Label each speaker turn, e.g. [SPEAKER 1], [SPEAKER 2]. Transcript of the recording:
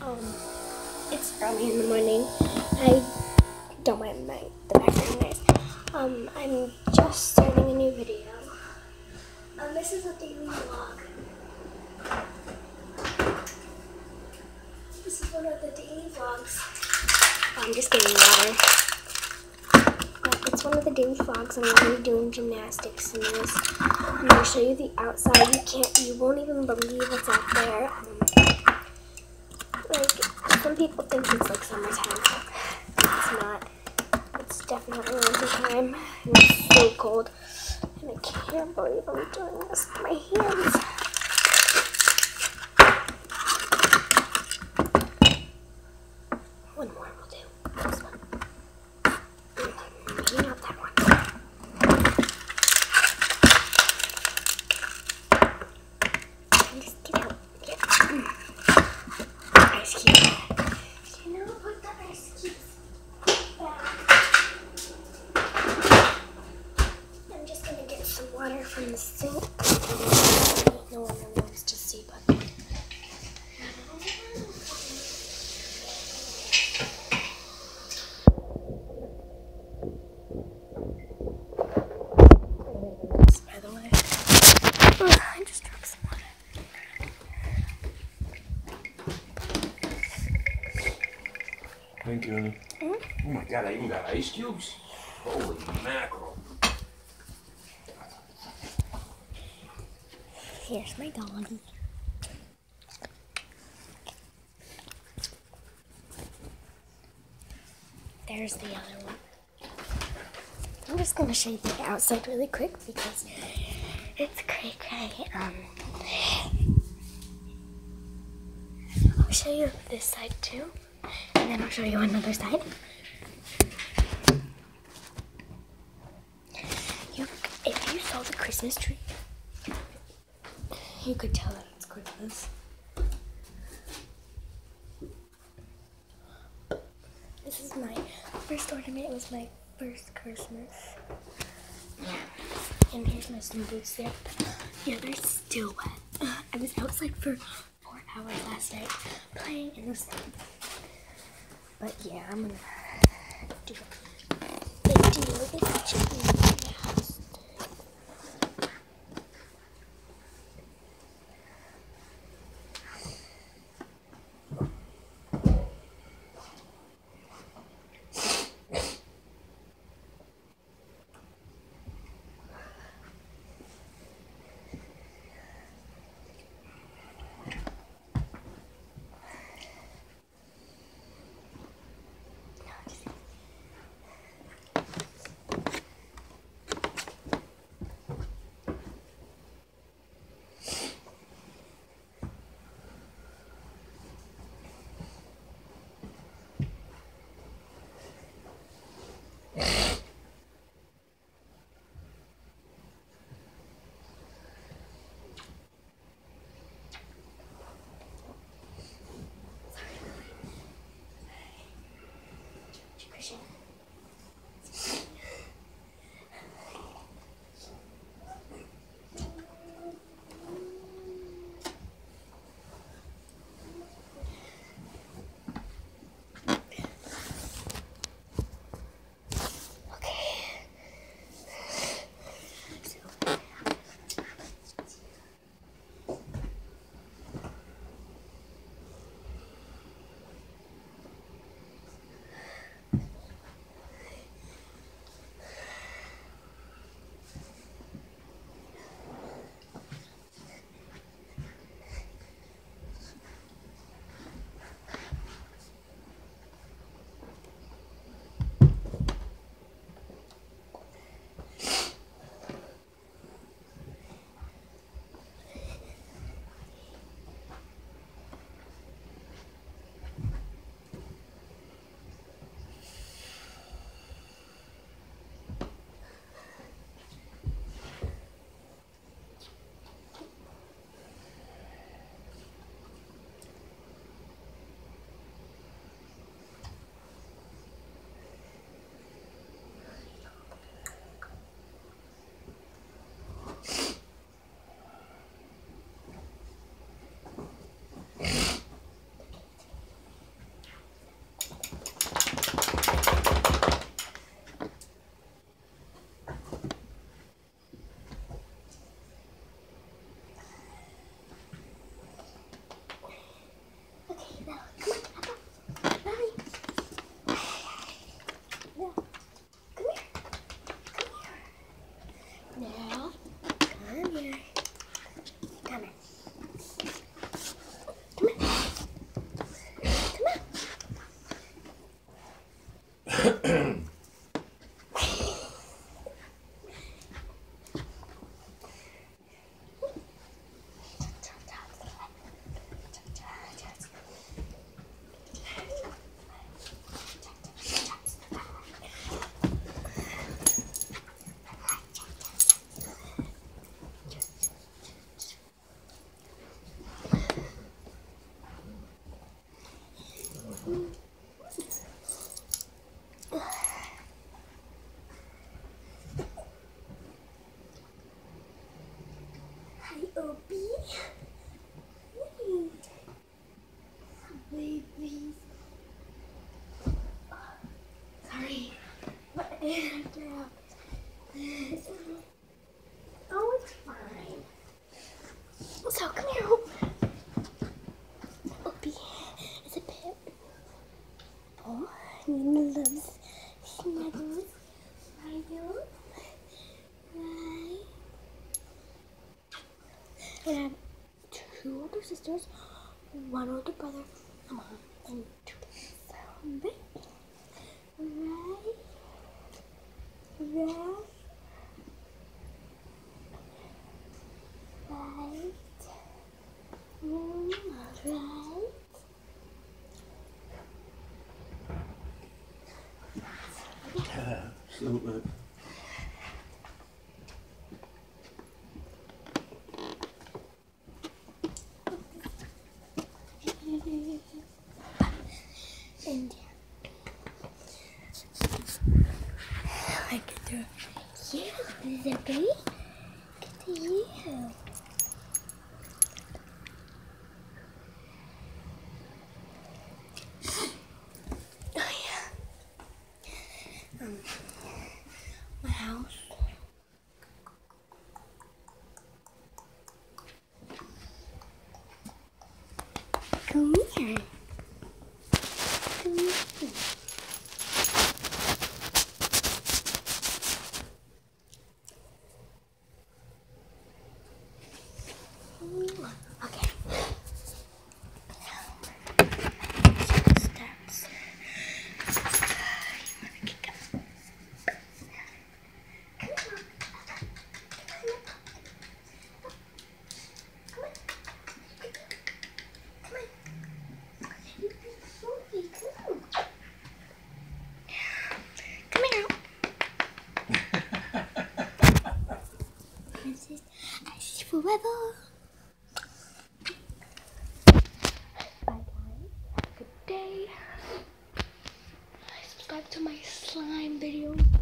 [SPEAKER 1] Um, it's early in the morning. I don't mind my the background noise. Um, I'm just starting a new video. Um, this is a daily vlog. This is one of the daily vlogs. Oh, I'm just getting water. Uh, it's one of the daily vlogs. I'm going to be doing gymnastics in this. I'm going to show you the outside. You can't, you won't even believe what's out there. Um, some people think it's like summertime. It's not. It's definitely winter time. It's so cold. And I can't believe I'm doing this with my hands. One more will do. This one. Maybe not that one. Just get out. Get Ice cube. Can you put the ice cubes back? I'm just gonna get some water from the sink. No one really wants to see, but. By the way, Ugh, I just dropped some water.
[SPEAKER 2] Thank you, honey. Oh my god, I even got ice cubes? Holy mackerel.
[SPEAKER 1] Here's my doggy. There's the other one. I'm just gonna show you the outside really quick because it's cray cray. Um, I'll show you this side too, and then I'll show you another side. You, if you saw the Christmas tree, you could tell that it's Christmas. This is my first ornament. It was my first Christmas. Yeah. And here's my snow boots there. Yeah, they're still wet. Uh, I was outside for four hours last night playing in the sun. But yeah, I'm gonna do a big deal with it. Hi, Opie. Wait. Baby. Sorry. But Oh, it's fine. So come here, Hope. Opie is a pet. Oh, Nina loves snuggles. And I have two older sisters, one older brother, a mom, and two? Right? Right? Right? Mm, right?
[SPEAKER 2] Absolutely.
[SPEAKER 1] And I get. Yeah, Zippy. Get to you. See. Bye guys. Good day. Subscribe to my slime video. Bye.